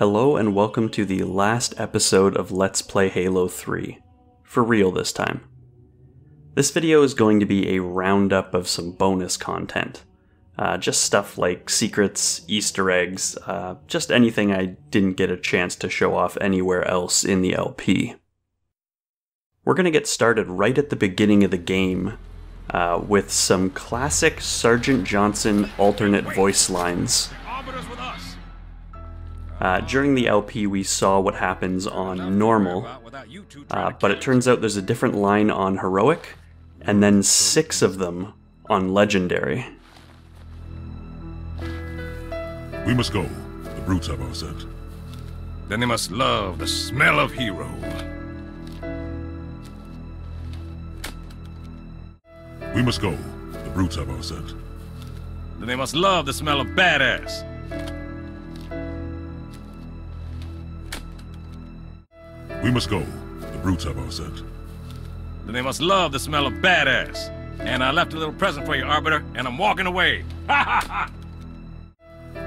Hello and welcome to the last episode of Let's Play Halo 3. For real this time. This video is going to be a roundup of some bonus content. Uh, just stuff like secrets, Easter eggs, uh, just anything I didn't get a chance to show off anywhere else in the LP. We're going to get started right at the beginning of the game uh, with some classic Sergeant Johnson alternate voice lines. Uh, during the LP, we saw what happens on normal, uh, but it turns out there's a different line on heroic, and then six of them on legendary. We must go. The brutes have our scent. Then they must love the smell of hero. We must go. The brutes have our scent. Then they must love the smell of badass. We must go. The brutes have our scent. Then they must love the smell of badass. And I left a little present for you, Arbiter, and I'm walking away. Ha ha ha!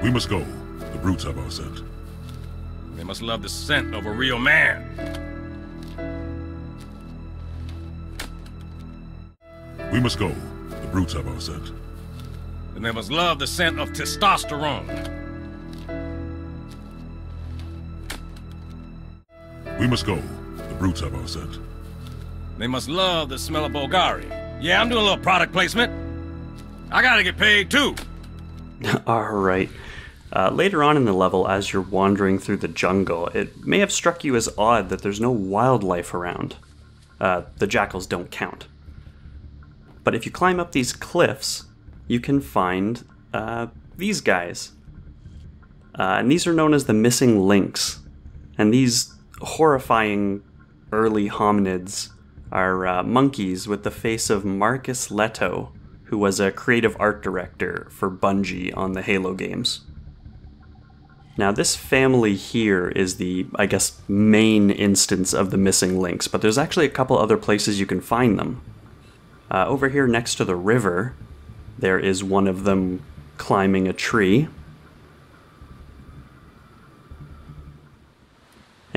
We must go. The brutes have our scent. They must love the scent of a real man. We must go. The brutes have our scent. And they must love the scent of testosterone. We must go. The brutes have our scent. They must love the smell of Bulgari. Yeah, I'm doing a little product placement. I gotta get paid too. Alright. Uh, later on in the level, as you're wandering through the jungle, it may have struck you as odd that there's no wildlife around. Uh, the jackals don't count. But if you climb up these cliffs, you can find uh, these guys. Uh, and these are known as the missing links. And these horrifying early hominids are uh, monkeys with the face of Marcus Lehto, who was a creative art director for Bungie on the Halo games. Now, this family here is the, I guess, main instance of the missing links, but there's actually a couple other places you can find them. Uh, over here next to the river, there is one of them climbing a tree.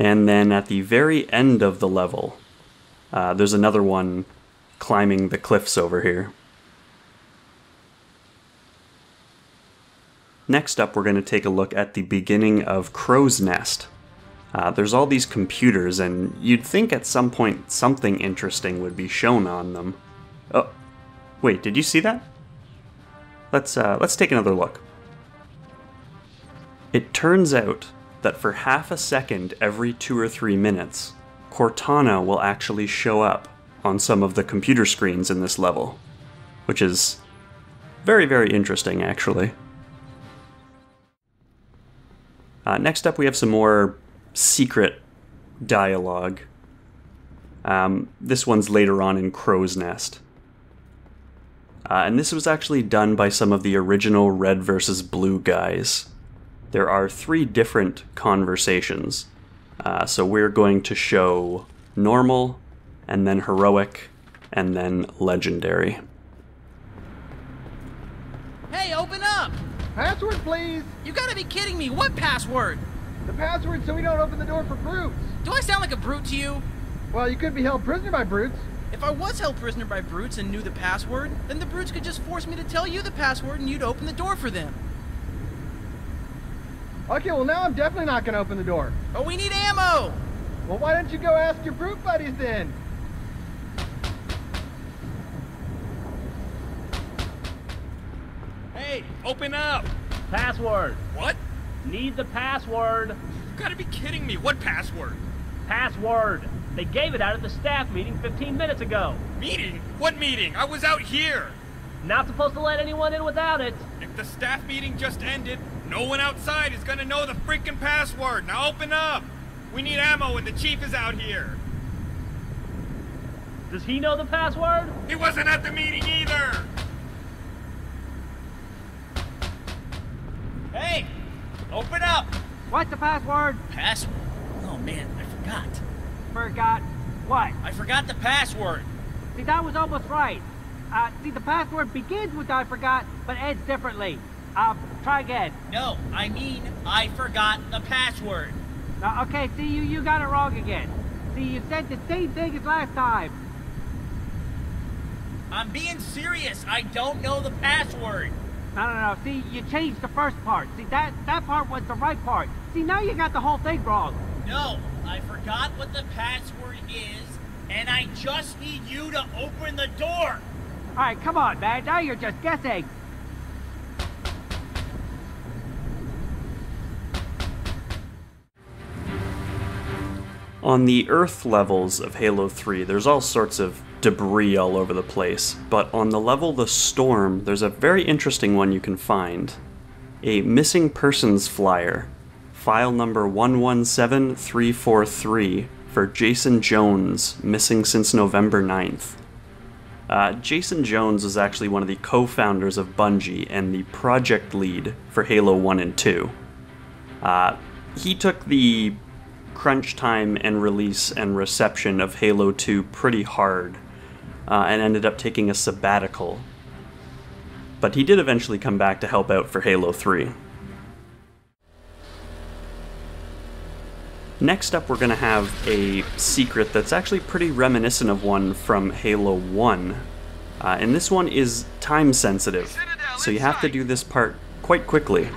And then at the very end of the level, uh, there's another one climbing the cliffs over here. Next up, we're going to take a look at the beginning of Crow's Nest. Uh, there's all these computers, and you'd think at some point something interesting would be shown on them. Oh, wait, did you see that? Let's uh, let's take another look. It turns out that for half a second every two or three minutes, Cortana will actually show up on some of the computer screens in this level, which is very, very interesting, actually. Uh, next up, we have some more secret dialogue. Um, this one's later on in Crow's Nest. Uh, and this was actually done by some of the original Red versus Blue guys. There are three different conversations. Uh, so we're going to show normal, and then heroic, and then legendary. Hey, open up! Password, please! You gotta be kidding me! What password? The password so we don't open the door for brutes. Do I sound like a brute to you? Well, you could be held prisoner by brutes. If I was held prisoner by brutes and knew the password, then the brutes could just force me to tell you the password and you'd open the door for them. Okay, well now I'm definitely not gonna open the door. Oh, we need ammo! Well, why don't you go ask your brute buddies then? Hey, open up! Password. What? Need the password. You gotta be kidding me. What password? Password. They gave it out at the staff meeting 15 minutes ago. Meeting? What meeting? I was out here. Not supposed to let anyone in without it. If the staff meeting just ended, no one outside is gonna know the freaking password. Now open up. We need ammo and the chief is out here. Does he know the password? He wasn't at the meeting either. Hey, open up. What's the password? Password? Oh man, I forgot. Forgot. What? I forgot the password. See, that was almost right. Uh, see, the password begins with I forgot, but ends differently. Uh, try again. No, I mean I forgot the password. Uh, okay, see, you, you got it wrong again. See, you said the same thing as last time. I'm being serious. I don't know the password. No, no, no. See, you changed the first part. See, that, that part was the right part. See, now you got the whole thing wrong. No, I forgot what the password is, and I just need you to open the door. All right, come on, man. Now you're just guessing. On the Earth levels of Halo 3, there's all sorts of debris all over the place, but on the level The Storm, there's a very interesting one you can find. A missing persons flyer, file number 117343 for Jason Jones, missing since November 9th. Uh, Jason Jones was actually one of the co founders of Bungie and the project lead for Halo 1 and 2. Uh, he took the crunch time and release and reception of Halo 2 pretty hard uh, and ended up taking a sabbatical. But he did eventually come back to help out for Halo 3. Next up, we're going to have a secret that's actually pretty reminiscent of one from Halo 1. Uh, and this one is time sensitive, so you have to do this part quite quickly.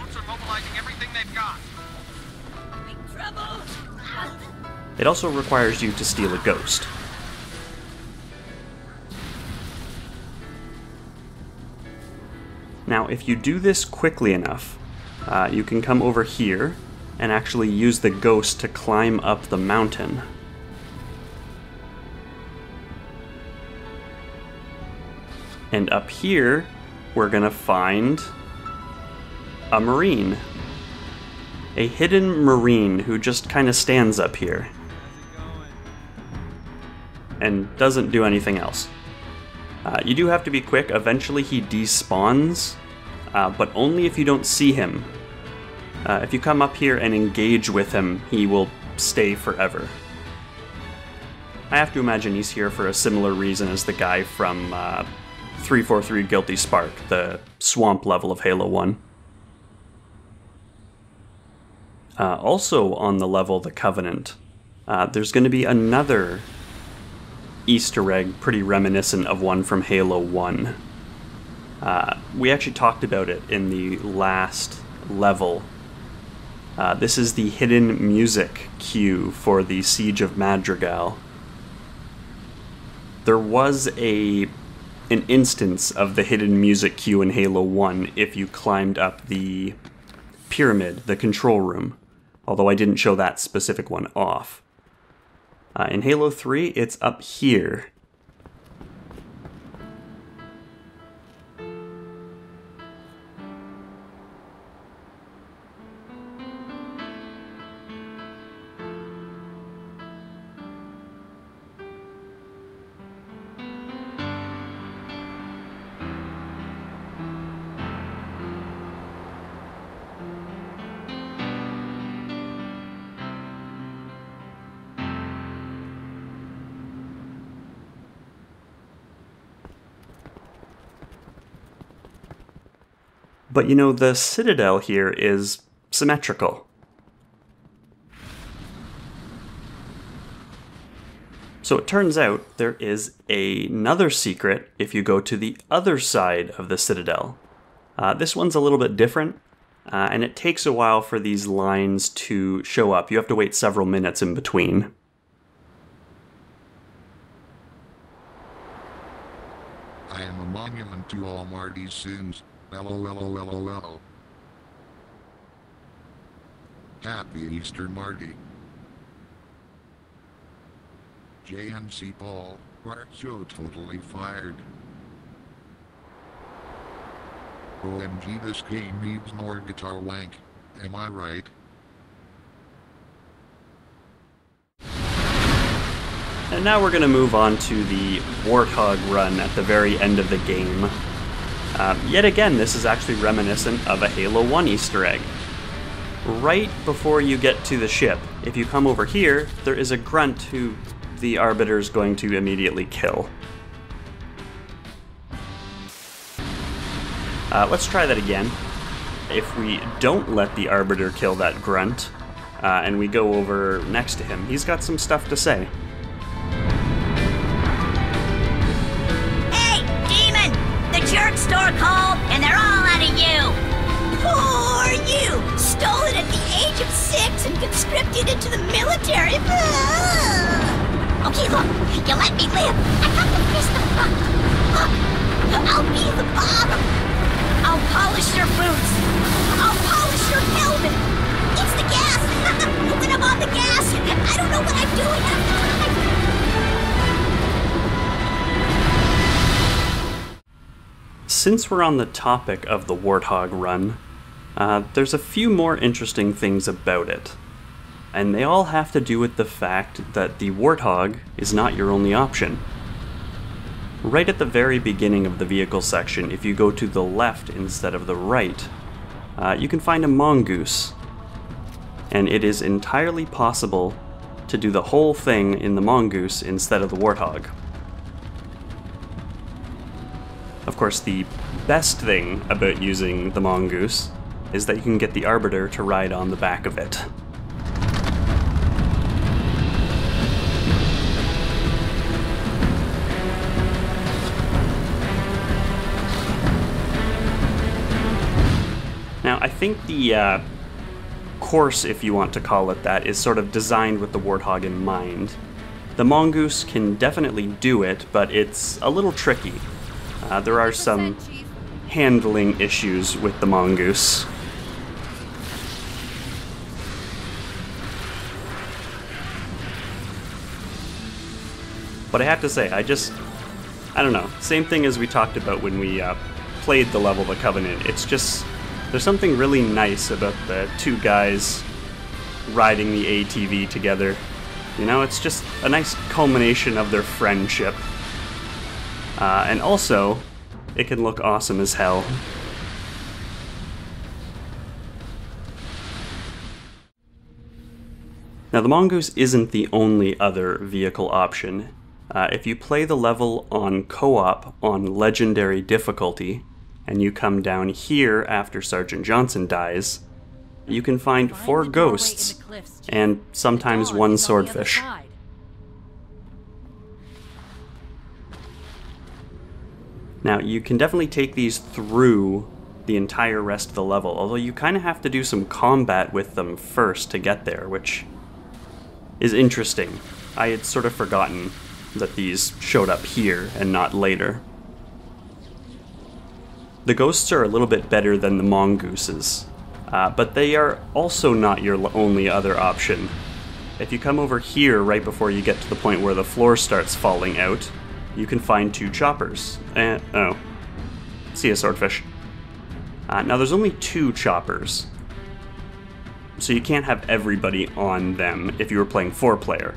It also requires you to steal a ghost. Now, if you do this quickly enough, uh, you can come over here and actually use the ghost to climb up the mountain. And up here, we're gonna find a marine. A hidden marine who just kind of stands up here and doesn't do anything else. Uh, you do have to be quick. Eventually, he despawns, uh, but only if you don't see him. Uh, if you come up here and engage with him, he will stay forever. I have to imagine he's here for a similar reason as the guy from uh, 343 Guilty Spark, the swamp level of Halo 1. Uh, also on the level The Covenant, uh, there's going to be another Easter egg pretty reminiscent of one from Halo 1. Uh, we actually talked about it in the last level. Uh, this is the hidden music cue for the Siege of Madrigal. There was a an instance of the hidden music cue in Halo 1 if you climbed up the pyramid, the control room, although I didn't show that specific one off. Uh, in Halo 3, it's up here. But you know, the citadel here is symmetrical. So it turns out there is another secret if you go to the other side of the citadel. Uh, this one's a little bit different, uh, and it takes a while for these lines to show up. You have to wait several minutes in between. I am a monument to all Marty's sins. LOLOLOLO. Happy Easter, Marty. JNC Paul, are so totally fired. OMG, this game needs more guitar wank. Am I right? And now we're going to move on to the Warthog run at the very end of the game. Um, yet again, this is actually reminiscent of a Halo 1 Easter egg. Right before you get to the ship, if you come over here, there is a grunt who the Arbiter is going to immediately kill. Uh, let's try that again. if we don't let the Arbiter kill that grunt, uh, and we go over next to him, he's got some stuff to say. And conscripted into the military! Okay, look, you let me live. I got the fist of front. I'll be the bottom. I'll polish your boots. I'll polish your helmet. It's the gas. when I'm on the gas, I don't know what I'm doing the. Since we're on the topic of the Warthog run, uh, there's a few more interesting things about it. And they all have to do with the fact that the Warthog is not your only option. Right at the very beginning of the vehicle section, if you go to the left instead of the right, uh, you can find a mongoose. And it is entirely possible to do the whole thing in the mongoose instead of the Warthog. Of course, the best thing about using the mongoose is that you can get the Arbiter to ride on the back of it. Now, I think the uh, course, if you want to call it that, is sort of designed with the Warthog in mind. The Mongoose can definitely do it, but it's a little tricky. Uh, there are some handling issues with the Mongoose. But I have to say, I just. I don't know. Same thing as we talked about when we uh, played the level of the Covenant. It's just. There's something really nice about the two guys riding the ATV together. You know, it's just a nice culmination of their friendship. Uh, and also, it can look awesome as hell. Now, the Mongoose isn't the only other vehicle option. Uh, if you play the level on co op on Legendary difficulty, and you come down here after Sergeant Johnson dies, you can find four ghosts and sometimes one swordfish. Now, you can definitely take these through the entire rest of the level, although you kind of have to do some combat with them first to get there, which is interesting. I had sort of forgotten that these showed up here and not later. The ghosts are a little bit better than the mongooses, uh, but they are also not your only other option. If you come over here right before you get to the point where the floor starts falling out, you can find two choppers. And, oh. See a swordfish. Uh, now, there's only two choppers, so you can't have everybody on them if you were playing four player.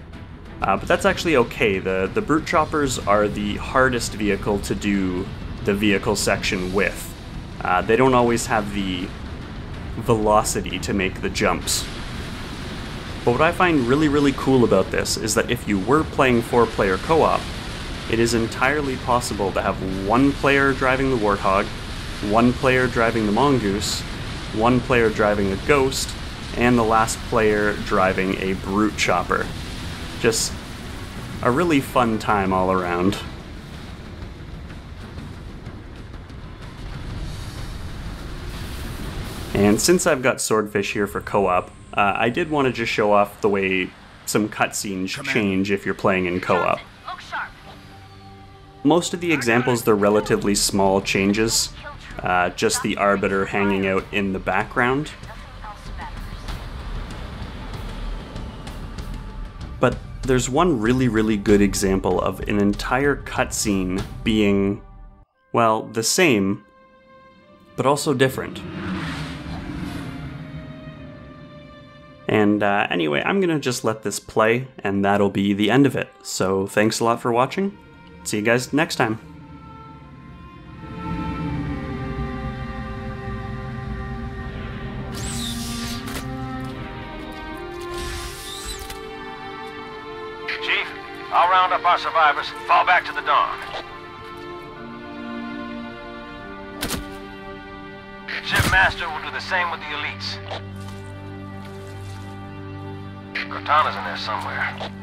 Uh, but that's actually okay. The, the brute choppers are the hardest vehicle to do the vehicle section with. Uh, they don't always have the velocity to make the jumps. But what I find really, really cool about this is that if you were playing four player co op, it is entirely possible to have one player driving the Warthog, one player driving the Mongoose, one player driving a Ghost, and the last player driving a Brute Chopper. Just a really fun time all around. And since I've got Swordfish here for co op, uh, I did want to just show off the way some cutscenes change if you're playing in co op. Most of the examples, they're relatively small changes, uh, just the Arbiter hanging out in the background. But there's one really, really good example of an entire cutscene being, well, the same, but also different. And uh, anyway, I'm gonna just let this play, and that'll be the end of it. So thanks a lot for watching. See you guys next time. I'll round up our survivors, fall back to the dawn. Shipmaster will do the same with the elites. Cortana's in there somewhere.